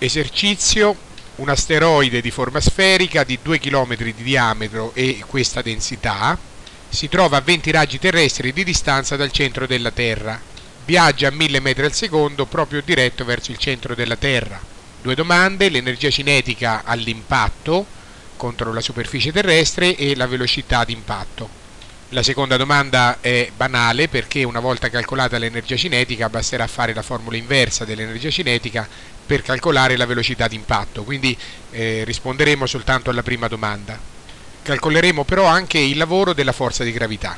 Esercizio, un asteroide di forma sferica di 2 km di diametro e questa densità si trova a 20 raggi terrestri di distanza dal centro della Terra. Viaggia a 1000 metri al secondo proprio diretto verso il centro della Terra. Due domande, l'energia cinetica all'impatto contro la superficie terrestre e la velocità d'impatto. La seconda domanda è banale perché una volta calcolata l'energia cinetica basterà fare la formula inversa dell'energia cinetica per calcolare la velocità d'impatto, quindi eh, risponderemo soltanto alla prima domanda. Calcoleremo però anche il lavoro della forza di gravità.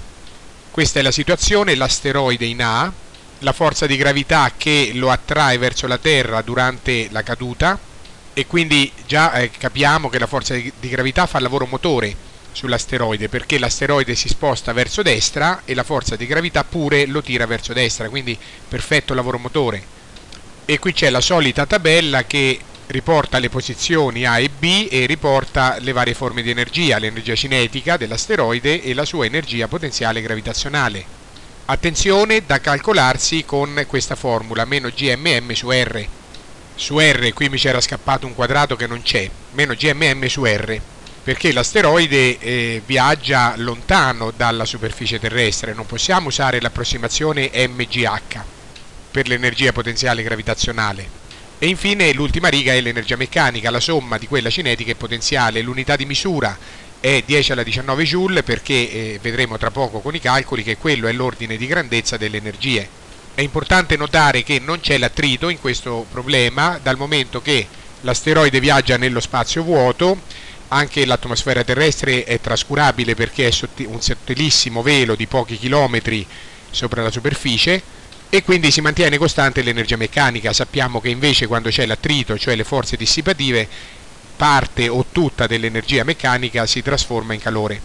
Questa è la situazione, l'asteroide in A, la forza di gravità che lo attrae verso la Terra durante la caduta e quindi già eh, capiamo che la forza di gravità fa il lavoro motore sull'asteroide perché l'asteroide si sposta verso destra e la forza di gravità pure lo tira verso destra, quindi perfetto lavoro motore. E qui c'è la solita tabella che riporta le posizioni A e B e riporta le varie forme di energia, l'energia cinetica dell'asteroide e la sua energia potenziale gravitazionale. Attenzione da calcolarsi con questa formula, meno GMM su R. Su R qui mi c'era scappato un quadrato che non c'è, meno GMM su R perché l'asteroide eh, viaggia lontano dalla superficie terrestre, non possiamo usare l'approssimazione MGH per l'energia potenziale gravitazionale. E infine l'ultima riga è l'energia meccanica, la somma di quella cinetica e potenziale, l'unità di misura è 10 alla 19 joule perché eh, vedremo tra poco con i calcoli che quello è l'ordine di grandezza delle energie. È importante notare che non c'è l'attrito in questo problema dal momento che l'asteroide viaggia nello spazio vuoto anche l'atmosfera terrestre è trascurabile perché è un sottilissimo velo di pochi chilometri sopra la superficie e quindi si mantiene costante l'energia meccanica. Sappiamo che invece quando c'è l'attrito, cioè le forze dissipative, parte o tutta dell'energia meccanica si trasforma in calore,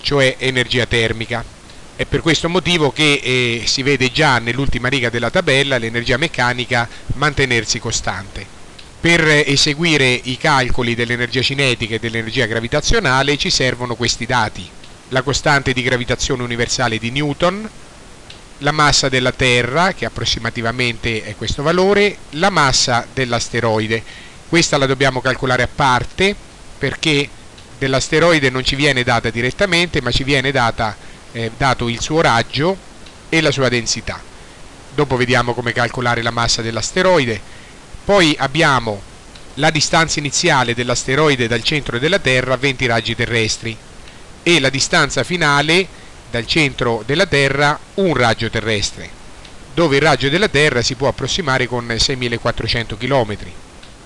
cioè energia termica. È per questo motivo che eh, si vede già nell'ultima riga della tabella l'energia meccanica mantenersi costante. Per eseguire i calcoli dell'energia cinetica e dell'energia gravitazionale ci servono questi dati. La costante di gravitazione universale di Newton, la massa della Terra, che approssimativamente è questo valore, la massa dell'asteroide. Questa la dobbiamo calcolare a parte perché dell'asteroide non ci viene data direttamente, ma ci viene data, eh, dato il suo raggio e la sua densità. Dopo vediamo come calcolare la massa dell'asteroide poi abbiamo la distanza iniziale dell'asteroide dal centro della Terra 20 raggi terrestri e la distanza finale dal centro della Terra un raggio terrestre, dove il raggio della Terra si può approssimare con 6400 km.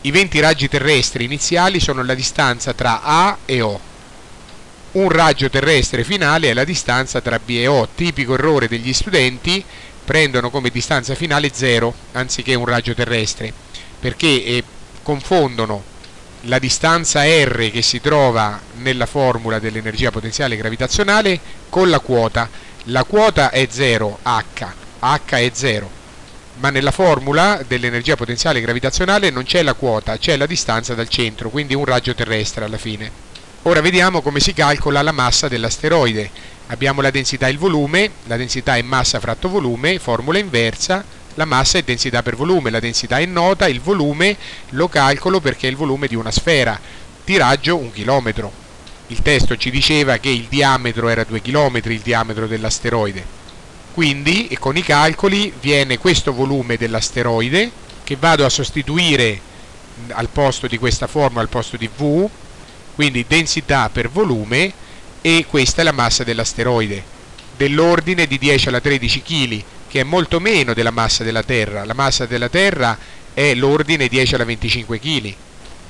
I 20 raggi terrestri iniziali sono la distanza tra A e O. Un raggio terrestre finale è la distanza tra B e O. Tipico errore degli studenti prendono come distanza finale 0 anziché un raggio terrestre perché eh, confondono la distanza R che si trova nella formula dell'energia potenziale gravitazionale con la quota. La quota è 0, H, H è 0, ma nella formula dell'energia potenziale gravitazionale non c'è la quota, c'è la distanza dal centro, quindi un raggio terrestre alla fine. Ora vediamo come si calcola la massa dell'asteroide. Abbiamo la densità e il volume, la densità è massa fratto volume, formula inversa, la massa è densità per volume, la densità è nota, il volume lo calcolo perché è il volume di una sfera, tiraggio un chilometro. Il testo ci diceva che il diametro era 2 km, il diametro dell'asteroide. Quindi con i calcoli viene questo volume dell'asteroide che vado a sostituire al posto di questa formula, al posto di V, quindi densità per volume e questa è la massa dell'asteroide, dell'ordine di 10 alla 13 kg che è molto meno della massa della Terra. La massa della Terra è l'ordine 10 alla 25 kg.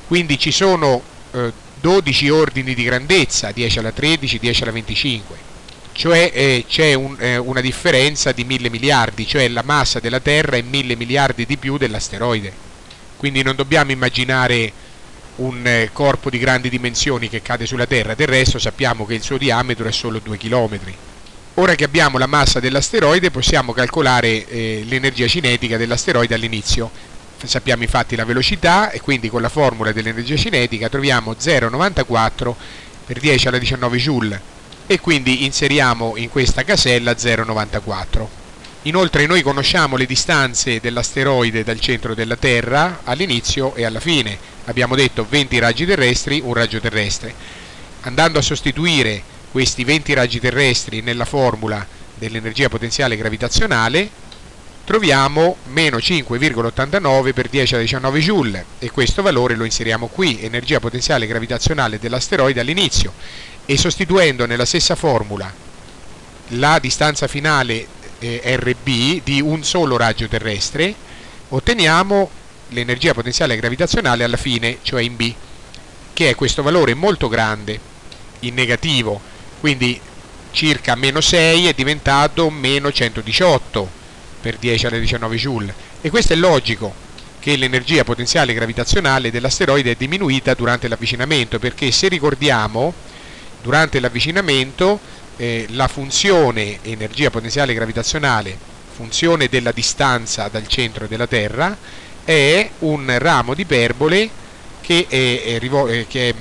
Quindi ci sono eh, 12 ordini di grandezza, 10 alla 13, 10 alla 25. Cioè eh, c'è un, eh, una differenza di 1000 miliardi, cioè la massa della Terra è 1000 miliardi di più dell'asteroide. Quindi non dobbiamo immaginare un eh, corpo di grandi dimensioni che cade sulla Terra, del resto sappiamo che il suo diametro è solo 2 km. Ora che abbiamo la massa dell'asteroide possiamo calcolare eh, l'energia cinetica dell'asteroide all'inizio. Sappiamo infatti la velocità e quindi con la formula dell'energia cinetica troviamo 0,94 per 10 alla 19 joule e quindi inseriamo in questa casella 0,94. Inoltre noi conosciamo le distanze dell'asteroide dal centro della Terra all'inizio e alla fine. Abbiamo detto 20 raggi terrestri, un raggio terrestre. Andando a sostituire questi 20 raggi terrestri nella formula dell'energia potenziale gravitazionale, troviamo meno 5,89 per 10 alla 19 joule e questo valore lo inseriamo qui, energia potenziale gravitazionale dell'asteroide all'inizio e sostituendo nella stessa formula la distanza finale eh, RB di un solo raggio terrestre otteniamo l'energia potenziale gravitazionale alla fine, cioè in B, che è questo valore molto grande, in negativo, quindi circa meno 6 è diventato meno 118 per 10 alle 19 joule. E questo è logico che l'energia potenziale gravitazionale dell'asteroide è diminuita durante l'avvicinamento perché se ricordiamo durante l'avvicinamento eh, la funzione energia potenziale gravitazionale funzione della distanza dal centro della Terra è un ramo di iperbole che è, è, è, che è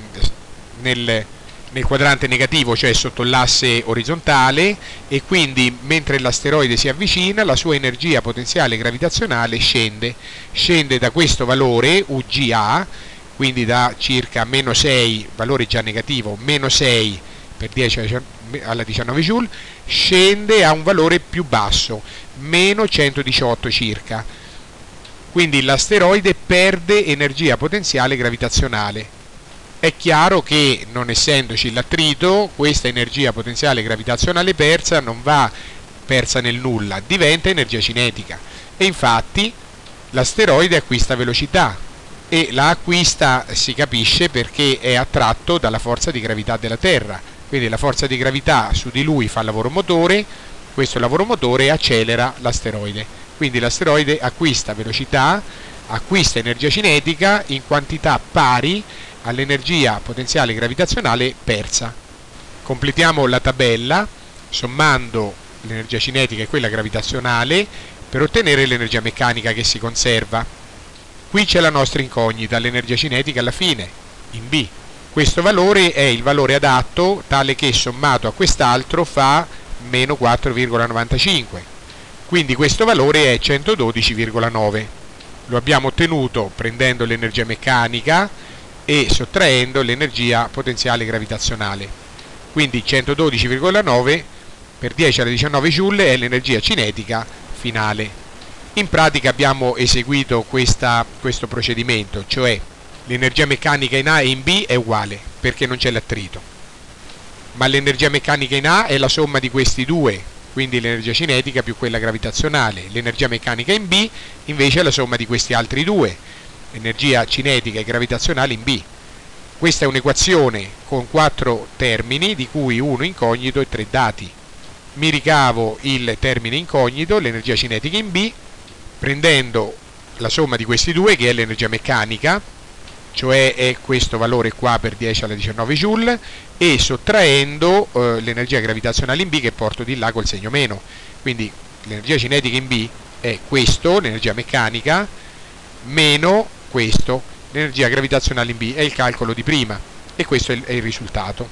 nel, nel quadrante negativo, cioè sotto l'asse orizzontale e quindi mentre l'asteroide si avvicina la sua energia potenziale gravitazionale scende, scende da questo valore UGA, quindi da circa meno 6, valore già negativo, meno 6 per 10 alla 19 joule, scende a un valore più basso, meno 118 circa. Quindi l'asteroide perde energia potenziale gravitazionale è chiaro che non essendoci l'attrito questa energia potenziale gravitazionale persa non va persa nel nulla, diventa energia cinetica. E infatti l'asteroide acquista velocità e la acquista si capisce perché è attratto dalla forza di gravità della Terra, quindi la forza di gravità su di lui fa lavoro motore, questo lavoro motore accelera l'asteroide, quindi l'asteroide acquista velocità, acquista energia cinetica in quantità pari all'energia potenziale gravitazionale persa. Completiamo la tabella sommando l'energia cinetica e quella gravitazionale per ottenere l'energia meccanica che si conserva. Qui c'è la nostra incognita, l'energia cinetica alla fine, in B. Questo valore è il valore adatto tale che sommato a quest'altro fa meno 4,95. Quindi questo valore è 112,9. Lo abbiamo ottenuto prendendo l'energia meccanica, e sottraendo l'energia potenziale gravitazionale. Quindi 112,9 per 10 alla 19 joule è l'energia cinetica finale. In pratica abbiamo eseguito questa, questo procedimento, cioè l'energia meccanica in A e in B è uguale perché non c'è l'attrito, ma l'energia meccanica in A è la somma di questi due, quindi l'energia cinetica più quella gravitazionale, l'energia meccanica in B invece è la somma di questi altri due, energia cinetica e gravitazionale in B. Questa è un'equazione con quattro termini, di cui uno incognito e tre dati. Mi ricavo il termine incognito, l'energia cinetica in B, prendendo la somma di questi due, che è l'energia meccanica, cioè è questo valore qua per 10 alla 19 joule, e sottraendo eh, l'energia gravitazionale in B che porto di là col segno meno. Quindi l'energia cinetica in B è questo, l'energia meccanica, meno questo, l'energia gravitazionale in B, è il calcolo di prima e questo è il, risultato.